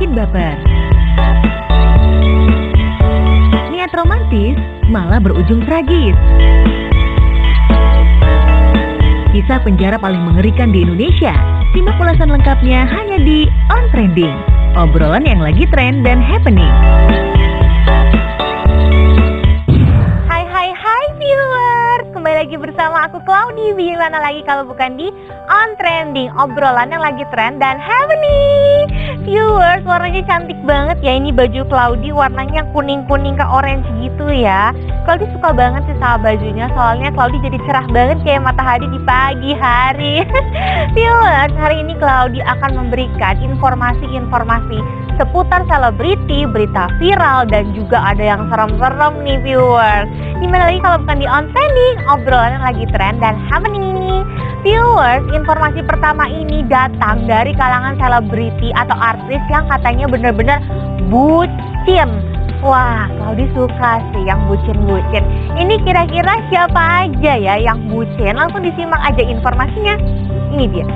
sedikit baper. Niat romantis malah berujung tragis. Kisah penjara paling mengerikan di Indonesia. Simak ulasan lengkapnya hanya di On Trending. Obrolan yang lagi tren dan happening. Hai hai hai viewers, kembali lagi bersama aku Claudia Di mana lagi kalau bukan di On Trending, obrolan yang lagi tren dan happening. Viewers, warnanya cantik banget ya ini baju Claudi, warnanya kuning-kuning ke orange gitu ya. Claudi suka banget sih sama bajunya, soalnya Claudi jadi cerah banget kayak matahari di pagi hari. Viewers, hari ini Claudi akan memberikan informasi-informasi seputar selebriti, berita viral, dan juga ada yang serem-serem nih viewers. Gimana lagi kalau bukan di on trending, obrolan yang lagi tren dan happening. Viewers, informasi pertama ini datang dari kalangan selebriti atau artis yang katanya benar-benar bucin. Wah, Claudi suka sih yang bucin-bucin. Ini kira-kira siapa aja ya yang bucin? Langsung disimak aja informasinya. Ini dia.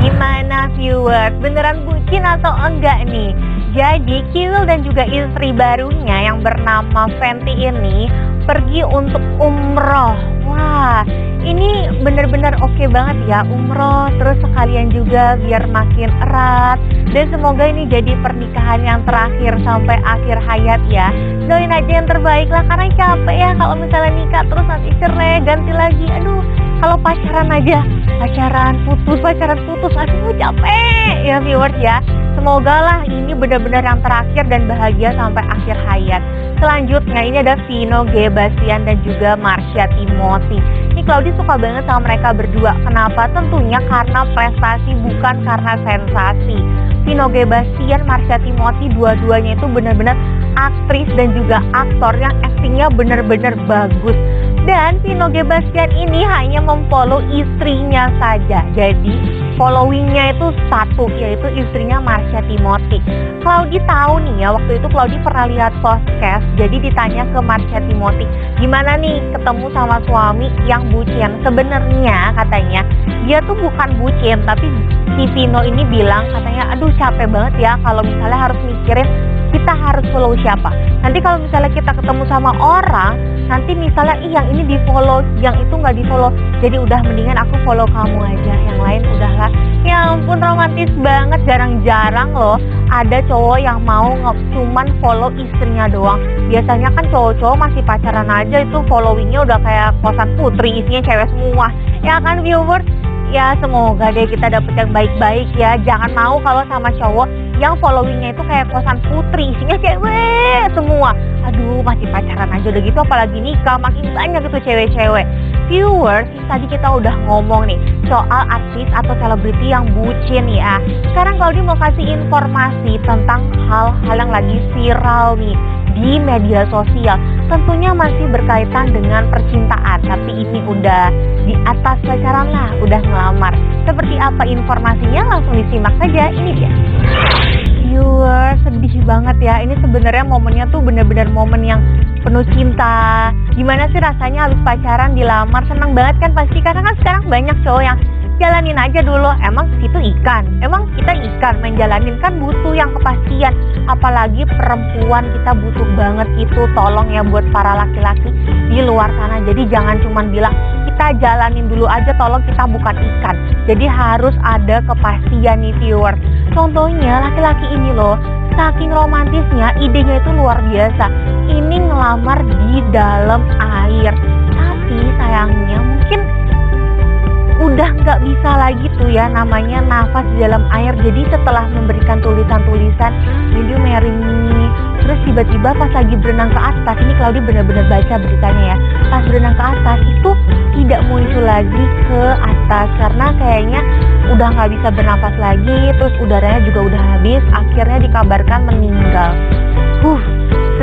Gimana viewers, beneran bucin atau enggak nih? Jadi Kiwil dan juga istri barunya yang bernama Fenty ini pergi untuk umroh. Wah, ini bener-bener oke okay banget ya umroh, terus sekalian juga biar makin erat. Dan semoga ini jadi pernikahan yang terakhir sampai akhir hayat ya. Doain aja yang terbaik lah, karena capek ya kalau misalnya nikah terus nanti cerai, ganti lagi. Aduh, kalau pacaran aja, pacaran putus, pacaran putus, aduh capek ya viewers ya. Semoga lah ini benar-benar yang terakhir dan bahagia sampai akhir hayat. Selanjutnya ini ada Vino G. Bastian dan juga Marsha Timothy. Ini Claudi suka banget sama mereka berdua. Kenapa? Tentunya karena prestasi bukan karena sensasi. Vino G. Bastian, Marsha Timothy dua-duanya itu benar-benar aktris dan juga aktor yang aktingnya benar-benar bagus. Dan Vino G. Bastian ini hanya memfollow istrinya saja. Jadi followingnya itu satu, yaitu istrinya Marsha Timothy. Claudi tahu nih ya, waktu itu Claudi pernah lihat podcast, jadi ditanya ke Marsha Timothy, gimana nih ketemu sama suami yang bucin? Sebenarnya katanya, dia tuh bukan bucin, tapi si Vino ini bilang katanya, aduh capek banget ya kalau misalnya harus mikirin kita harus follow siapa. Nanti kalau misalnya kita ketemu sama orang, nanti misalnya ih yang ini di follow, yang itu nggak di follow. Jadi udah mendingan aku follow kamu aja, yang lain udahlah. Ya ampun romantis banget, jarang-jarang loh ada cowok yang mau cuman follow istrinya doang. Biasanya kan cowok-cowok masih pacaran aja itu followingnya udah kayak kosan putri, isinya cewek semua. Ya kan viewers? Ya semoga deh kita dapet yang baik-baik ya. Jangan mau kalau sama cowok yang followingnya itu kayak kosan putri isinya cewek semua. Aduh masih pacaran aja udah gitu apalagi nikah makin banyak itu cewek-cewek. Viewers tadi kita udah ngomong nih soal artis atau selebriti yang bucin ya sekarang kalau dia mau kasih informasi tentang hal-hal yang lagi viral nih di media sosial. Tentunya masih berkaitan dengan percintaan tapi ini udah di atas pacaran lah udah ngelamar seperti apa informasinya langsung disimak saja. Ini dia. Viewer sedih banget ya. Ini sebenarnya momennya tuh bener-bener momen yang penuh cinta. Gimana sih rasanya habis pacaran dilamar? Senang banget kan pasti. Karena kan sekarang banyak cowok yang jalanin aja dulu. Emang situ ikan. Emang kita ikan main jalanin kan butuh yang kepastian. Apalagi perempuan kita butuh banget itu tolong ya buat para laki-laki di luar sana. Jadi jangan cuma bilang kita jalanin dulu aja tolong kita bukan ikan. Jadi harus ada kepastian nih viewers contohnya laki-laki ini loh saking romantisnya idenya itu luar biasa. Ini ngelamar di dalam air. Tapi sayangnya mungkin udah nggak bisa lagi tuh ya namanya nafas di dalam air. Jadi setelah memberikan tulisan-tulisan marry me terus tiba-tiba pas lagi berenang ke atas ini Claudia benar-benar baca beritanya ya. Pas berenang ke atas itu tidak muncul lagi ke atas. Karena kayaknya udah nggak bisa bernafas lagi terus udaranya juga udah habis. Akhirnya dikabarkan meninggal. Huh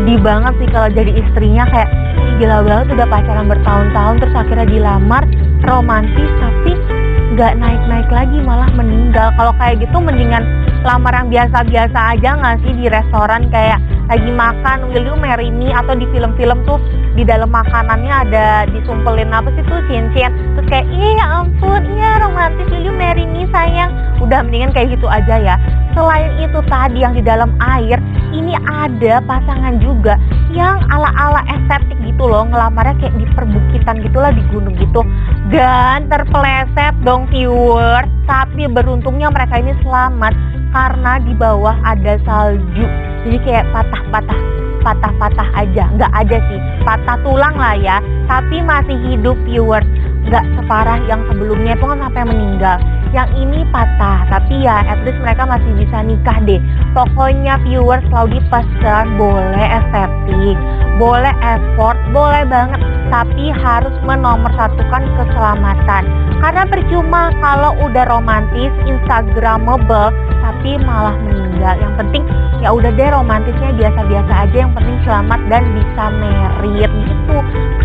sedih banget sih kalau jadi istrinya kayak gila banget udah pacaran bertahun-tahun terus akhirnya dilamar romantis tapi nggak naik-naik lagi malah meninggal. Kalau kayak gitu mendingan lamar yang biasa-biasa aja nggak sih di restoran? Kayak lagi makan will you marry me? Atau di film-film tuh di dalam makanannya ada disumpelin apa sih tuh cincin terus kayak iya ya ampun iya romantis will you marry me sayang? Udah mendingan kayak gitu aja ya. Selain itu tadi yang di dalam air ini ada pasangan juga yang ala-ala gitu loh ngelamarnya kayak di perbukitan gitulah di gunung gitu. Dan terpeleset dong viewer. Tapi beruntungnya mereka ini selamat karena di bawah ada salju. Jadi kayak patah-patah patah-patah aja. Nggak aja sih. Patah tulang lah ya. Tapi masih hidup viewers. Nggak separah yang sebelumnya. Itu kan sampai meninggal. Yang ini patah. Tapi ya at least mereka masih bisa nikah deh. Pokoknya viewers selalu dipesan boleh estetik boleh effort. Boleh banget. Tapi harus menomorsatukan keselamatan. Karena percuma kalau udah romantis instagramable tapi malah meninggal. Yang penting ya udah deh romantisnya biasa-biasa aja. Yang penting selamat dan bisa merit. Gitu.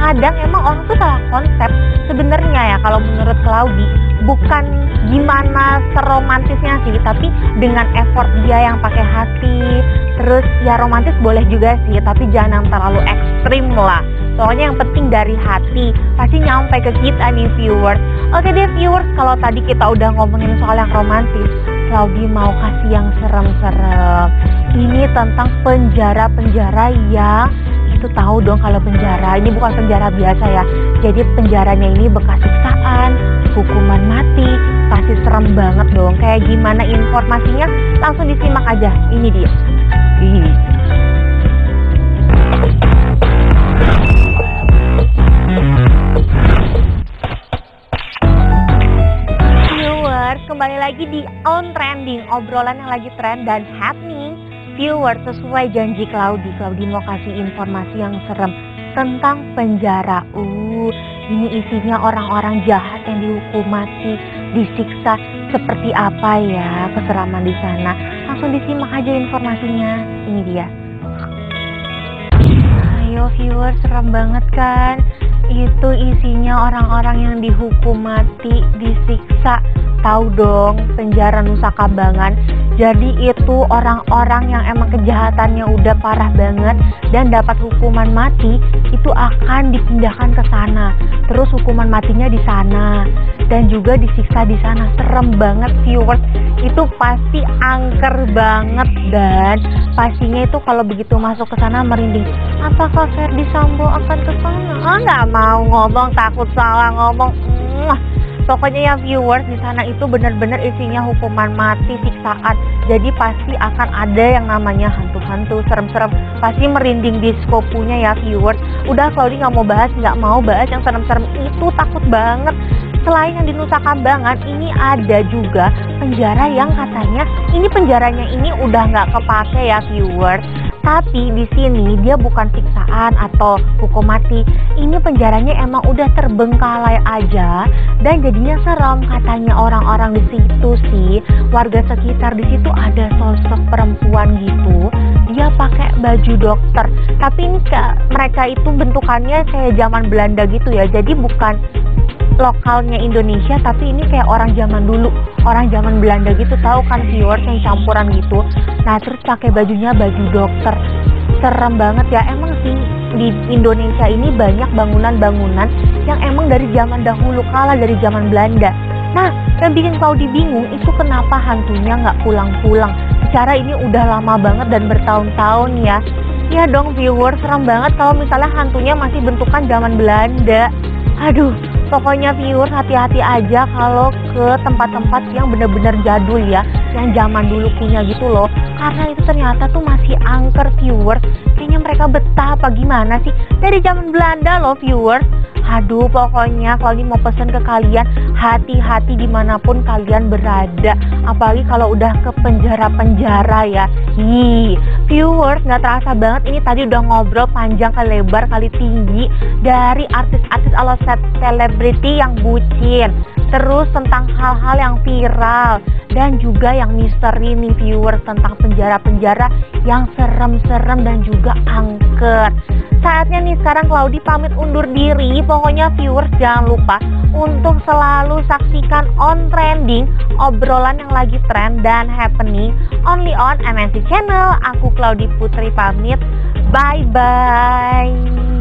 Kadang emang orang tuh salah konsep sebenarnya ya kalau menurut Claudi. Bukan gimana seromantisnya sih tapi dengan effort dia yang pakai hati. Terus ya romantis boleh juga sih tapi jangan terlalu ekstrim lah. Pokoknya yang penting dari hati pasti nyampe ke kita nih viewers. Oke deh viewers, kalau tadi kita udah ngomongin soal yang romantis, Claudi mau kasih yang serem-serem. Ini tentang penjara-penjara yang itu tahu dong kalau penjara ini bukan penjara biasa ya. Jadi penjaranya ini bekas siksaan, hukuman mati, pasti serem banget dong. Kayak gimana informasinya? Langsung disimak aja. Ini dia. Ih. Kembali lagi di On Trending, obrolan yang lagi trend dan happening. Viewers, sesuai janji Claudi, Claudi mau kasih informasi yang serem tentang penjara. Uh, ini isinya orang-orang jahat yang dihukum mati, disiksa seperti apa ya keseraman di sana. Langsung disimak aja informasinya. Ini dia. Ayo viewers, serem banget kan? Itu isinya orang-orang yang dihukum mati, disiksa tahu dong penjara Nusa Kambangan. Jadi itu orang-orang yang emang kejahatannya udah parah banget dan dapat hukuman mati itu akan dipindahkan ke sana. Terus hukuman matinya di sana dan juga disiksa di sana. Serem banget viewers. Itu pasti angker banget dan pastinya itu kalau begitu masuk ke sana merinding. Apakah Ferdi Sambo akan ke sana? Ah nggak mau ngomong takut salah ngomong. Pokoknya ya viewers di sana itu benar-benar isinya hukuman mati, siksaan. Jadi pasti akan ada yang namanya hantu-hantu, serem-serem. Pasti merinding di punya ya viewers. Udah Claudi nggak mau bahas, nggak mau bahas yang serem-serem itu takut banget. Selain yang di Nusa Kambangan, ini ada juga penjara yang katanya ini penjaranya ini udah nggak kepake ya viewers tapi di sini dia bukan siksaan atau hukum mati. Ini penjaranya emang udah terbengkalai aja dan jadinya serem katanya orang-orang di situ sih. Warga sekitar di situ ada sosok perempuan gitu. Dia pakai baju dokter. Tapi ini mereka itu bentukannya kayak zaman Belanda gitu ya. Jadi bukan lokalnya Indonesia tapi ini kayak orang zaman dulu. Orang zaman Belanda gitu tahu kan viewers yang campuran gitu. Nah terus pakai bajunya baju dokter. Serem banget ya. Emang sih di Indonesia ini banyak bangunan-bangunan yang emang dari zaman dahulu kala dari zaman Belanda. Nah yang bikin Claudi bingung itu kenapa hantunya nggak pulang-pulang? Secara ini udah lama banget dan bertahun-tahun ya. Ya dong viewers serem banget kalau misalnya hantunya masih bentukan zaman Belanda. Aduh, pokoknya viewers hati-hati aja kalau ke tempat-tempat yang bener-bener jadul ya, yang zaman dulu punya gitu loh. Karena itu ternyata tuh masih angker viewers. Kayaknya mereka betah apa gimana sih? Dari zaman Belanda loh viewers. Aduh pokoknya kalau mau pesan ke kalian hati-hati di mana pun kalian berada. Apalagi kalau udah ke penjara-penjara ya. Hi, viewers nggak terasa banget. Ini tadi udah ngobrol panjang kali lebar kali tinggi Dari artis-artis ala selebriti yang bucin. Terus tentang hal-hal yang viral dan juga yang misteri nih viewers tentang penjara-penjara yang serem-serem dan juga angker. Saatnya nih sekarang Claudi pamit undur diri. Pokoknya viewers jangan lupa untuk selalu saksikan on trending obrolan yang lagi trend dan happening only on MNC Channel. Aku Claudi Putri pamit. Bye bye.